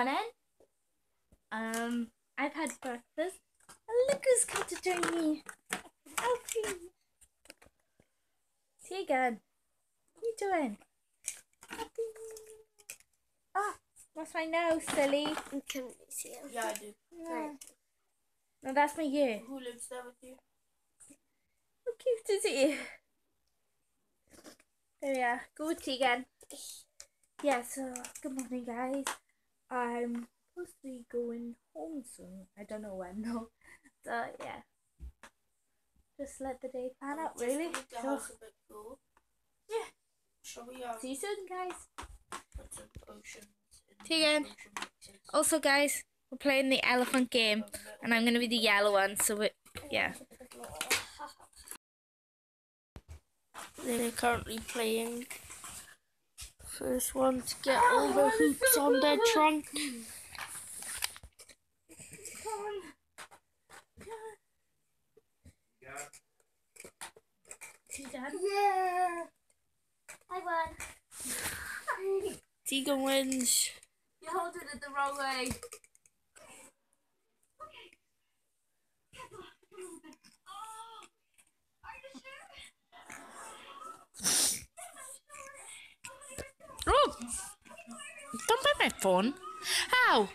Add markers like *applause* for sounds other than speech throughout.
morning. Um, I've had breakfast. And look who's come to join me. Alfie. Tegan. What are you doing? Alfie. Ah, that's my nose, silly. You can see him. Yeah, I do. No, no that's my ear. Who lives there with you? How cute is it? There we are. Go with Tegan. Yeah, so good morning guys. I'm supposed to be going home soon. I don't know when *laughs* though. So yeah. Just let the day pan out really. So, a bit cool. Yeah. Shall we uh, see you soon guys. put some potions in the Tegan. potion? Also guys, we're playing the elephant game and I'm gonna be the yellow one, so we yeah. *laughs* They're currently playing. First one to get all the hoops on their trunk. Come on. Tegan. Yeah. I won. Tegan wins. You're holding it the wrong way. Oh! Don't bite my phone. Ow!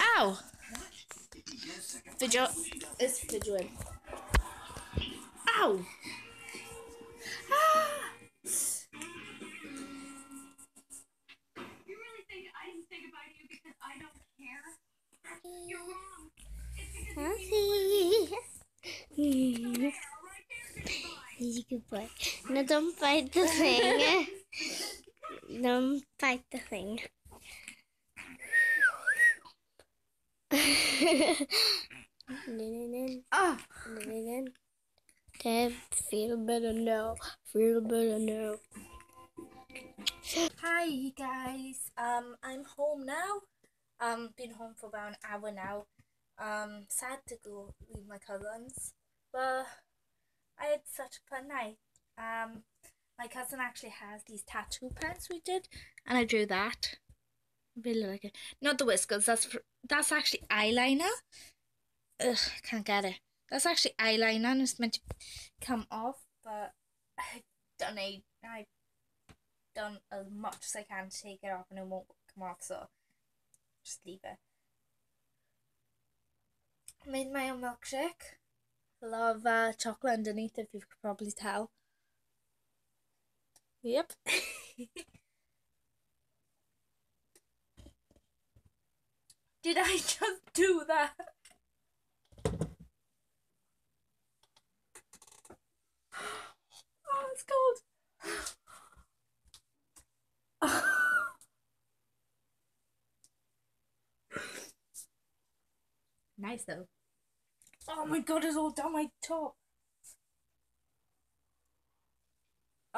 Ow! Video. It's videoing. Ow! Ah! *laughs* You really think I didn't think about you because I don't care? You're wrong. It's because you're. Goodbye. A good boy. No, don't bite the thing. *laughs* don't bite the thing. Ah! Dad, feel better now. Feel better now. Hi you guys. Um I'm home now. Um been home for about an hour now. Um sad to go with my cousins. But I had such a fun night. Um my cousin actually has these tattoo pens we did and I drew that. Really like it. Not the whiskers, that's for, that's actually eyeliner. Ugh, I can't get it. That's actually eyeliner and it's meant to come off, but I've done a I done as much as I can to take it off and it won't come off, so just leave it. Made my own milkshake. A lot of uh, chocolate underneath, if you could probably tell. Yep. *laughs* Did I just do that? Oh, it's cold. *laughs* Nice though. Oh my god, it's all down my top.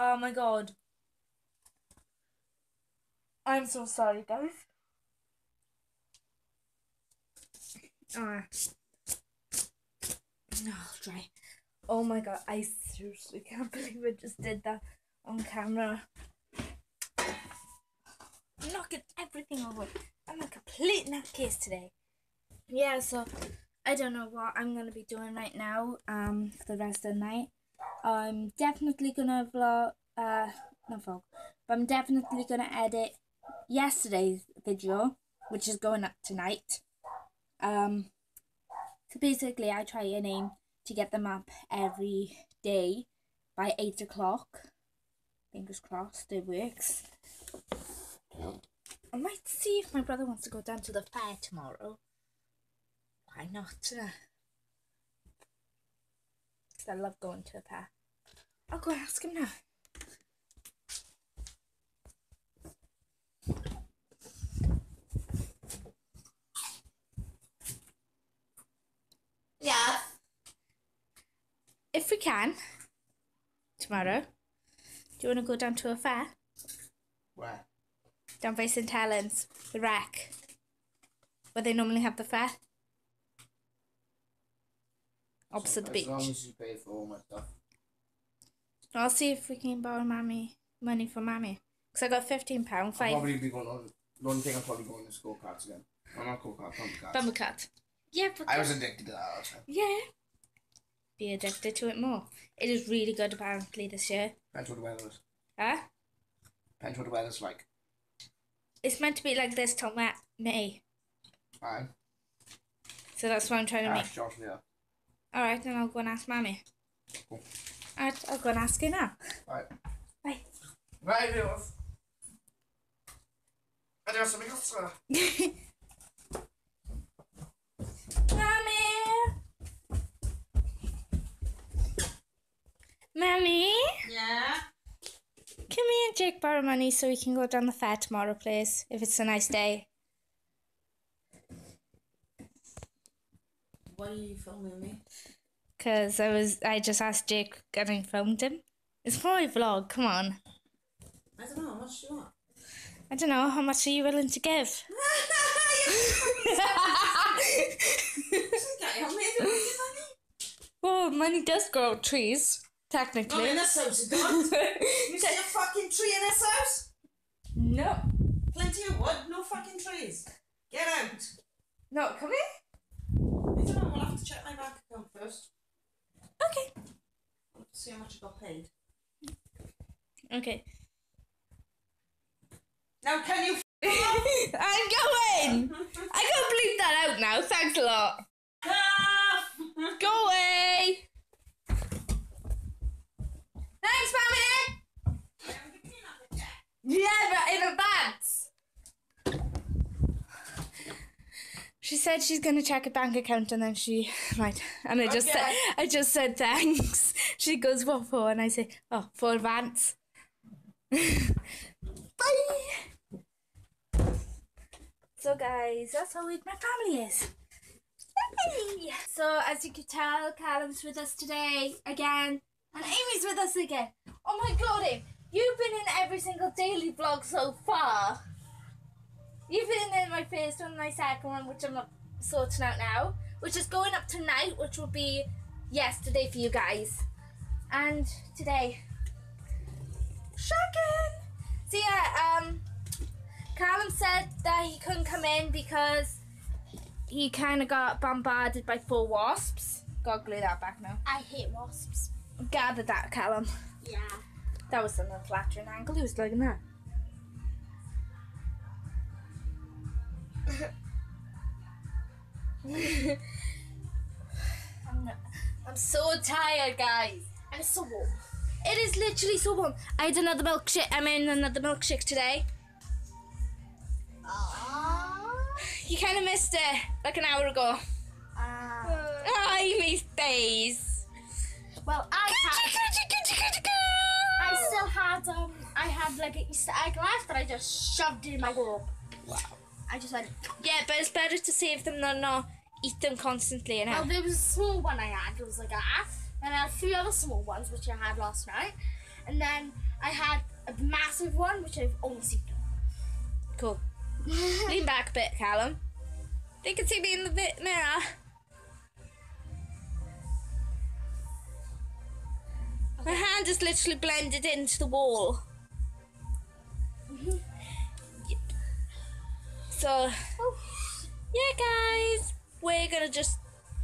Oh my god. I'm so sorry, guys. Ah. No, I'll try. Oh my god, I seriously can't *laughs* believe I just did that on camera. Knocking everything over. I'm a complete nutcase today. Yeah, so I don't know what I'm gonna be doing right now. Um, for the rest of the night. I'm definitely gonna vlog. Uh, not vlog, but I'm definitely gonna edit yesterday's video, which is going up tonight. Um, so basically, I try and aim to get them up every day by eight o'clock. Fingers crossed, it works. I might see if my brother wants to go down to the fair tomorrow. Why not? I love going to the fair. I'll go ask him now. Yeah. If we can, tomorrow, do you want to go down to a fair? Where? Down by St Helens, the rack, where they normally have the fair. Opposite the as beach. long as you pay for all my stuff. I'll see if we can borrow mommy money for mommy. Because I got fifteen pound I'll five. probably be going on The only thing I'll probably go in is karts again. I'm not go karts, bumper. Bumper cat. Yeah, but I was addicted to that the time. yeah. Be addicted to it more. It is really good apparently this year. Depends what the weather is. Huh? Depends what the weather's like. It's meant to be like this till Ma- May. Fine. So that's what I'm trying to ah, make. Ask Josh, yeah. Alright, then I'll go and ask Mammy. Cool. Alright, I'll go and ask her now. Right. Bye. Right, viewers. Adios, amigos. Mommy! Mommy? Yeah. Can me and Jake borrow money so we can go down the fair tomorrow, please? If it's a nice day. Why are you filming me? Because I was, I just asked Jake and I filmed him. It's for my vlog, come on. I don't know. How much do you want? I don't know, how much are you willing to give? Okay, how many do you give money? well, money does grow trees, technically. Not in this house, it. You see a fucking tree in this house? no. Plenty of wood, no fucking trees. Get out. No, come here. I don't know. We'll have to check my bank account first. Okay. We'll have to see how much I got paid. Okay. Now, can you? *laughs* I'm going! I can't bleep that out now, thanks a lot. Go away! Thanks, Mommy! Yeah, but in advance. She said she's gonna check a bank account and then she *laughs* might. And I just said, I just said thanks. *laughs* She goes, what for? And I say, oh, for advance. *laughs* Bye. So, guys, that's how weird my family is. Yay! So, as you can tell, Callum's with us today again, and Amy's with us again. Oh my god, Amy, you've been in every single daily vlog so far. You've in my first one, my second one, which I'm not sorting out now, which is going up tonight, which will be yesterday for you guys, and today. Shocking! So yeah, um, Callum said that he couldn't come in because he kind of got bombarded by four wasps. Gotta glue that back now. I hate wasps. Gather that, Callum. Yeah. That was an unflattering angle. He was like that. I'm, *laughs* not, I'm so tired, guys. And it's so warm. It is literally so warm. I had another milkshake. I made another milkshake today. Aww. You kind of missed it like an hour ago. Uh, Oh, Amy's face. well, I had. I still had um. I had like an Easter egg left that I just shoved in my gob. Wow. I just went. Yeah, but it's better to save them than not eat them constantly. Know. Well, there was a small one I had. It was like that. And I had three other small ones which I had last night. And then I had a massive one which I've almost eaten. Cool. Lean back a bit, Callum. They can see me in the mirror. My hand is literally blended into the wall. So, yeah, guys, we're gonna just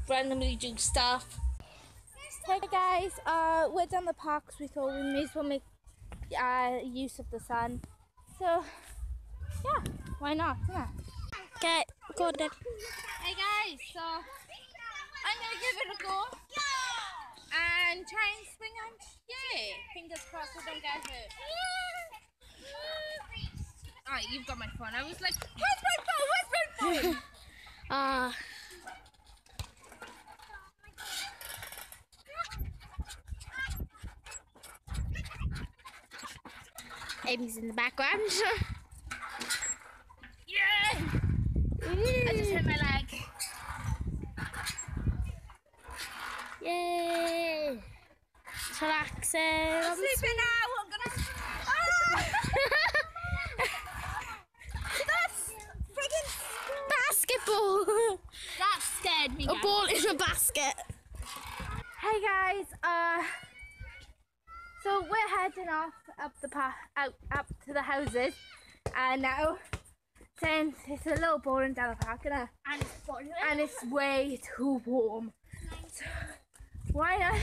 randomly do stuff. Hey guys, uh, we're down the park 'cause we thought we may as well make uh, use of the sun. So, yeah, why not? On. Okay, go then. Hey guys, so I'm gonna give it a go and try and swing on. Yay! Fingers crossed I don't get hurt. Alright, you've got my phone. I was like, where's my phone? Where's my phone? *laughs* Uh, Amy's in the background. *laughs* yeah! I just hit my leg. Yay! It's relaxing. I'm sleeping now. I'm gonna. Ah! *laughs* That's friggin' Basketball. that scared me. a guys. ball in a basket. Hey guys, uh, so we're heading off up the path, out up to the houses, and now since it's a little boring down the park, innit? And it's boiling. and it's way too warm. So why not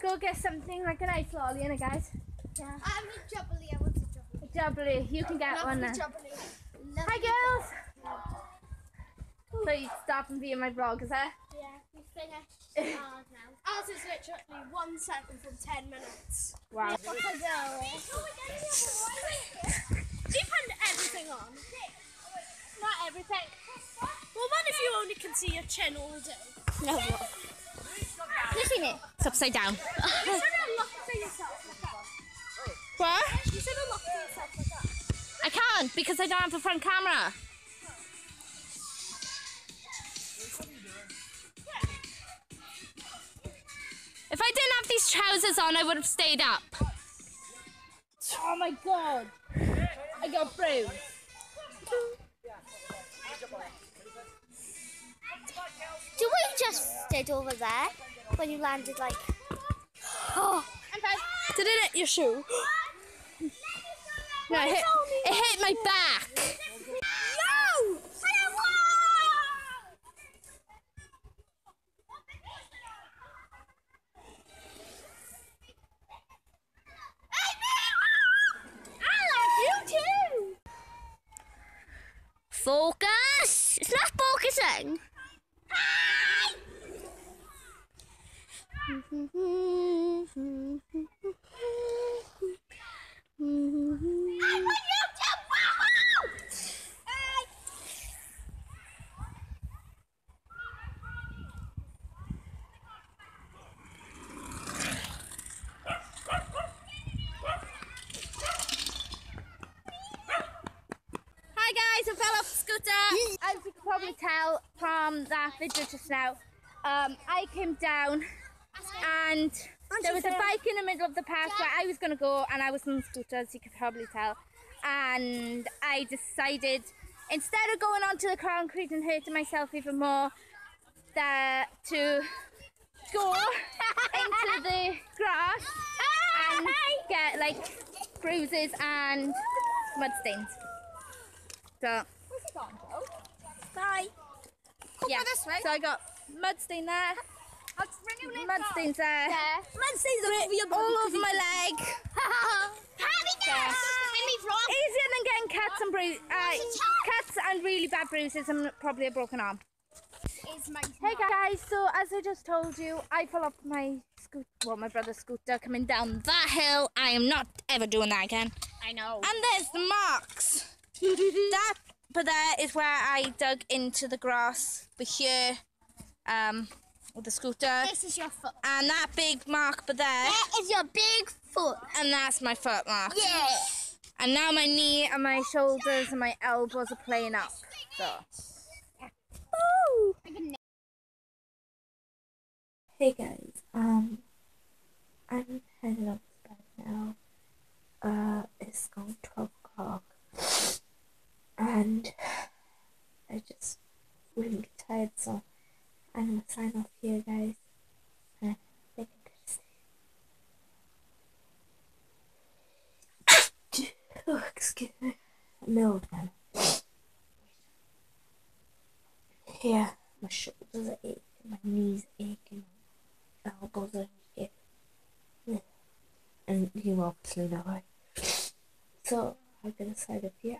go get something like an ice lolly, innit, guys? Yeah. I'm a jubbly. I want a jubbly. A jubbly, you can get one then. jubbly. Hi, girls. So you stop and be in my vlog, is that? Yeah, we finished *laughs* ours now. Ours is literally one second from ten minutes. Wow. What a girl. *laughs* You put everything on. Not everything. Well, what if you only can see your chin all day? No. You seen it? It's upside down. You said unlock to yourself. What? You said unlock to yourself like that. I can't because I don't have a front camera. If I didn't have these trousers on, I would have stayed up. Oh my god. I got bruised. Do we just stood over there when you landed like? Oh, *gasps* and then Did it hit your shoe? *gasps* No, it hit, it hit my back. Focus! It's not focusing. Hi that video just now, um, I came down and there was a bike in the middle of the path where I was going to go and I was on the scooter as you could probably tell. And I decided instead of going onto the concrete and hurting myself even more, that to go *laughs* into the grass and get like bruises and mud stains. So, Bye. Yeah. this way. So I got mud stain there, I'll bring you mud stains there, Man stays all over your all over my leg. *laughs* Happiness. Easier than getting cuts and bruises. Uh, cuts and really bad bruises and probably a broken arm. Hey guys, so as I just told you, I fell off my scooter, well, my brother's scooter coming down that hill. I am not ever doing that again. I know. And there's the marks. *laughs* that, but there is where I dug into the grass, but here, um, with the scooter. This is your foot. And that big mark, but there, That is your big foot. and that's my foot mark. Yeah. And now my knee and my shoulders and my elbows are playing up. So. Hey guys, um, I'm headed up to bed now. Uh, it's gone 12 o'clock. And I just really tired, so I'm gonna sign off here, guys. Uh, thank you, guys. *coughs* Oh, excuse me. No, man. Yeah, my shoulders are aching, my knees aching, my elbows are aching. And you obviously know it. So, I'm gonna sign up here